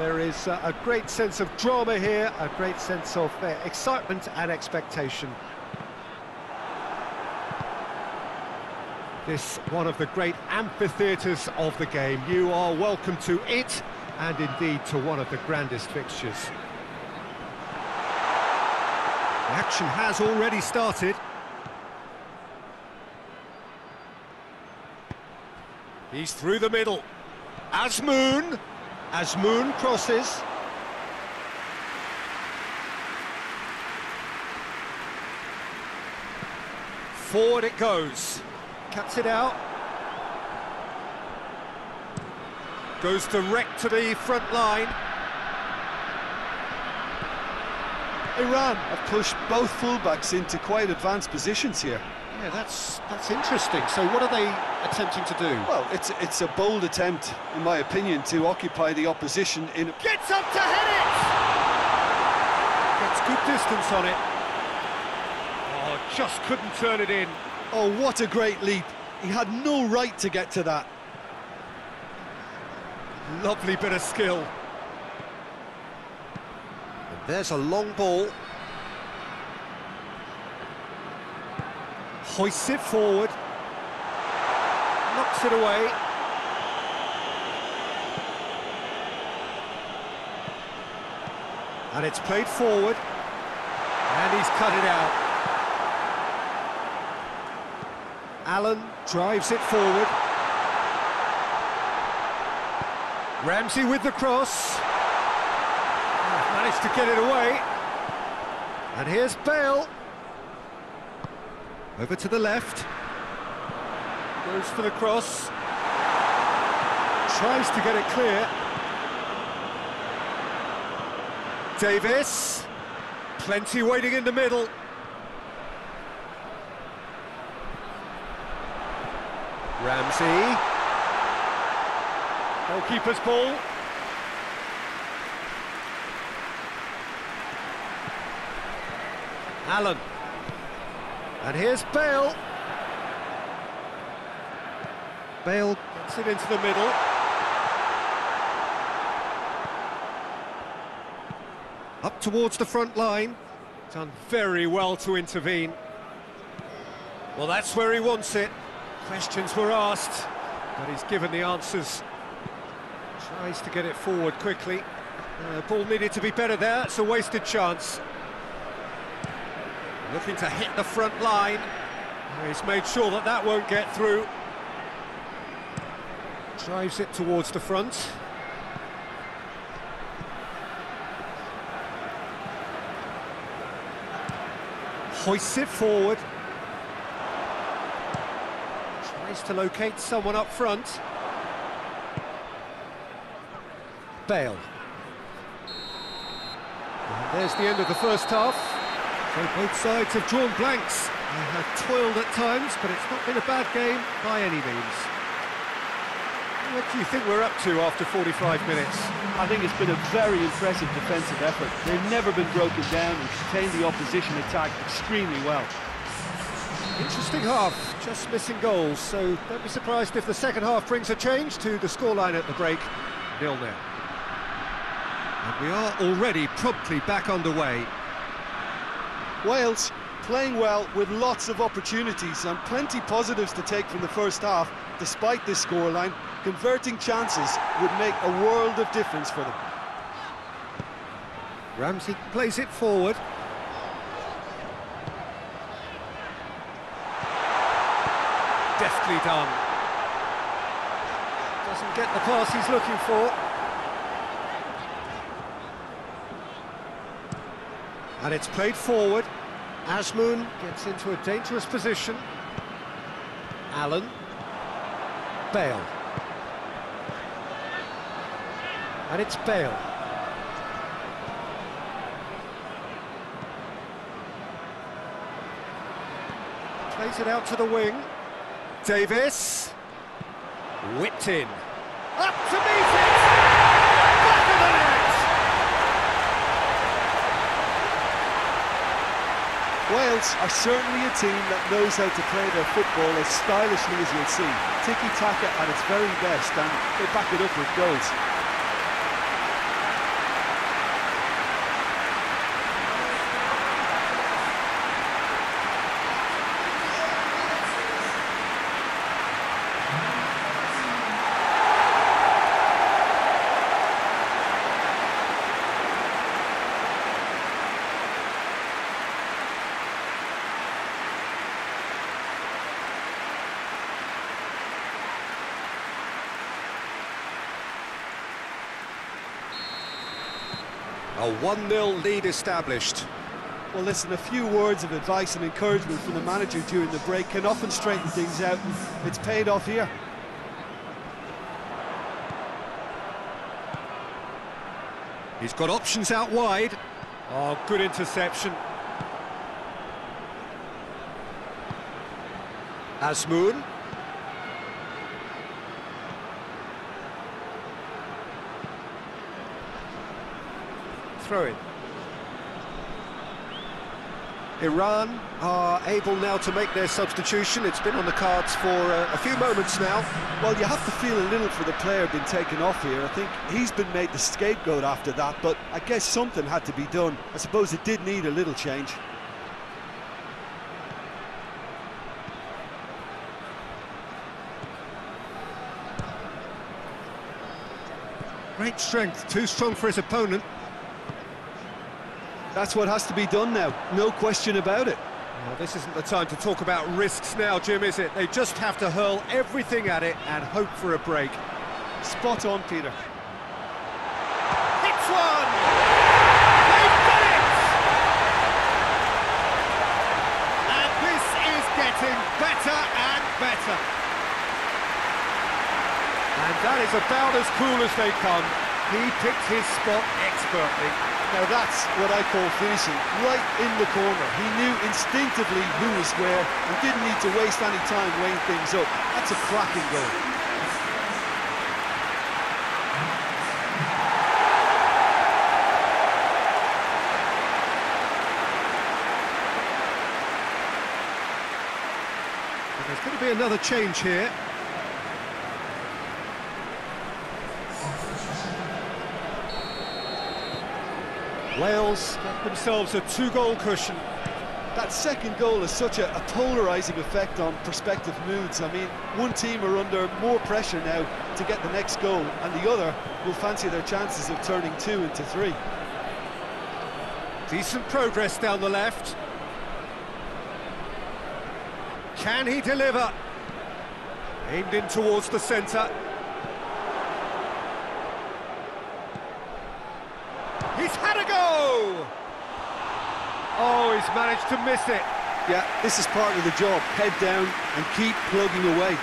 There is uh, a great sense of drama here, a great sense of uh, excitement and expectation. This one of the great amphitheatres of the game. You are welcome to it, and indeed to one of the grandest fixtures. The action has already started. He's through the middle. Azmoun. Moon crosses. Forward it goes. Cuts it out. Goes direct to the front line. Iran have pushed both fullbacks into quite advanced positions here. Yeah, that's that's interesting. So what are they attempting to do? Well, it's it's a bold attempt, in my opinion, to occupy the opposition in... Gets up to hit it! Gets good distance on it. Oh, just couldn't turn it in. Oh, what a great leap. He had no right to get to that. Lovely bit of skill. And there's a long ball. Hoists it forward. Knocks it away. And it's played forward. And he's cut it out. Allen drives it forward. Ramsey with the cross. Managed to get it away. And here's Bale. Over to the left. Goes for the cross. Tries to get it clear. Davies. Plenty waiting in the middle. Ramsey. Goalkeeper's ball. Allen. And here's Bale. Bale gets it into the middle. Up towards the front line. Done very well to intervene. Well, that's where he wants it. Questions were asked, but he's given the answers. Tries to get it forward quickly. Uh, ball needed to be better there, it's a wasted chance. Looking to hit the front line. He's made sure that that won't get through. Drives it towards the front. Hoists it forward. Tries to locate someone up front. Bale. And there's the end of the first half. So both sides have drawn blanks. They have toiled at times, but it's not been a bad game by any means. What do you think we're up to after 45 minutes? I think it's been a very impressive defensive effort. They've never been broken down and contained the opposition attack extremely well. Interesting half, just missing goals, so don't be surprised if the second half brings a change to the scoreline at the break, nil-nil. And we are already promptly back underway. Wales playing well with lots of opportunities and plenty positives to take from the first half, despite this scoreline. Converting chances would make a world of difference for them. Ramsey plays it forward. Deftly done. Doesn't get the pass he's looking for. And it's played forward. Azmoun gets into a dangerous position. Allen. Bale. And it's Bale. Plays it out to the wing. Davies. Whipped in. Up to meet him! Wales are certainly a team that knows how to play their football as stylishly as you'll see. Tiki-taka at its very best and they back it up with goals. A 1-0 lead established. Well, listen, a few words of advice and encouragement from the manager during the break can often straighten things out, it's paid off here. He's got options out wide. Oh, good interception. Azmoun. Iran are able now to make their substitution. It's been on the cards for uh, a few moments now. Well, you have to feel a little for the player being taken off here. I think he's been made the scapegoat after that, but I guess something had to be done. I suppose it did need a little change. Great strength, too strong for his opponent. That's what has to be done now, no question about it. Well, this isn't the time to talk about risks now, Jim, is it? They just have to hurl everything at it and hope for a break. Spot on, Peter. Hits one! They've done it! And this is getting better and better. And that is about as cool as they come. He picked his spot expertly. Now that's what I call finishing, right in the corner. He knew instinctively who was where and didn't need to waste any time weighing things up. That's a cracking goal. There's going to be another change here. Wales get themselves a two-goal cushion. That second goal has such a, a polarising effect on prospective moods. I mean, one team are under more pressure now to get the next goal, and the other will fancy their chances of turning two into three. Decent progress down the left. Can he deliver? Aimed in towards the centre. He's had a go! Oh, he's managed to miss it. Yeah, this is part of the job. Head down and keep plugging away.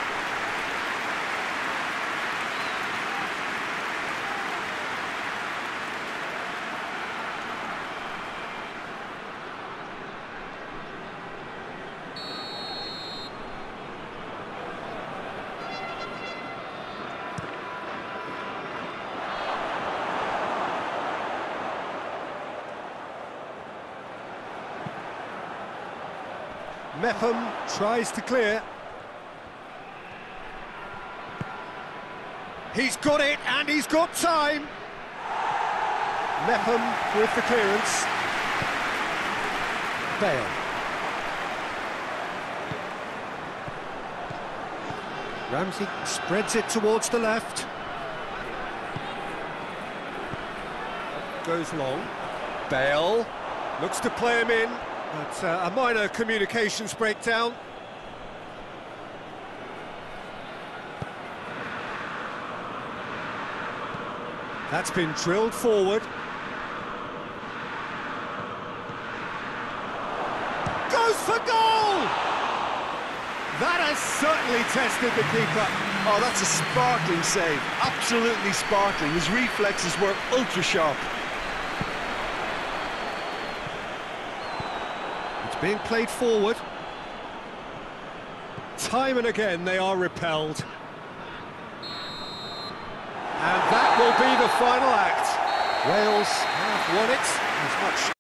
Mepham tries to clear. He's got it, and he's got time. Mepham with the clearance. Bale. Ramsey spreads it towards the left. Goes long. Bale looks to play him in. But uh, a minor communications breakdown. That's been drilled forward. Goes for goal! That has certainly tested the keeper. Oh, that's a sparkling save. Absolutely sparkling. His reflexes were ultra It's being played forward. Time and again they are repelled. And that will be the final act. Wales have won it as much